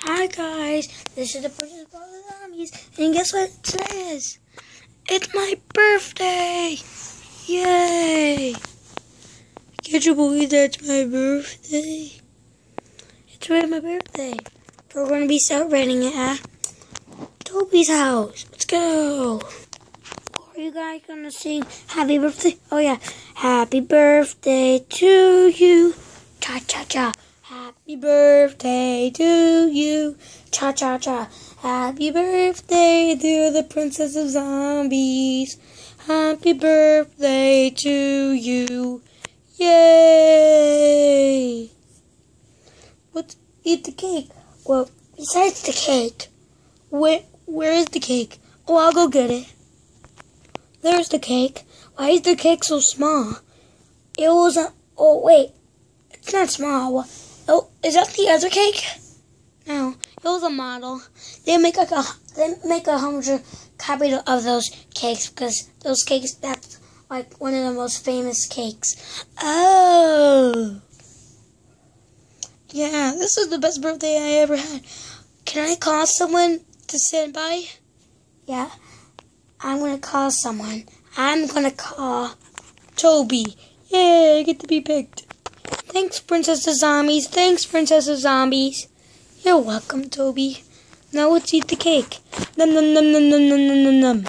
Hi guys, this is the Princess of the Zombies, and guess what today is? It's my birthday! Yay! Can't you believe that's my birthday? It's really my birthday. We're gonna be celebrating it at Toby's house. Let's go! Are you guys gonna sing happy birthday? Oh yeah. Happy birthday to you. Cha cha cha. Happy birthday to you. Cha cha cha. Happy birthday, dear the princess of zombies. Happy birthday to you. Yay! Let's eat the cake. Well, besides the cake, where where is the cake? Oh, I'll go get it. There's the cake. Why is the cake so small? It was a. Oh wait, it's not small. Oh, is that the other cake? No, it was a model. They make like a they make a hundred copy of those cakes because those cakes that's like one of the most famous cakes. Oh, yeah, this is the best birthday I ever had. Can I call someone to stand by? Yeah, I'm gonna call someone. I'm gonna call Toby. Yay, I get to be picked. Thanks, Princess of Zombies. Thanks, Princess of Zombies. You're welcome, Toby. Now let's eat the cake. Num num num num num num num num.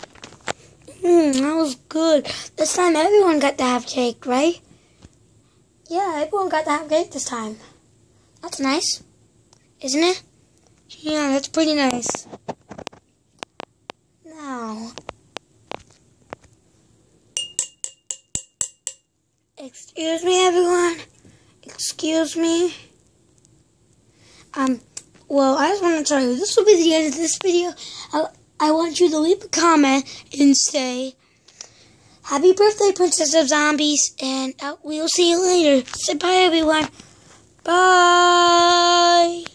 Mmm, that was good. This time everyone got to have cake, right? Yeah, everyone got to have cake this time. That's nice, isn't it? Yeah, that's pretty nice. Now, excuse me, everyone. Excuse me. Um, well, I just want to tell you, this will be the end of this video. I, I want you to leave a comment and say, Happy birthday, Princess of Zombies, and uh, we'll see you later. Say bye, everyone. Bye.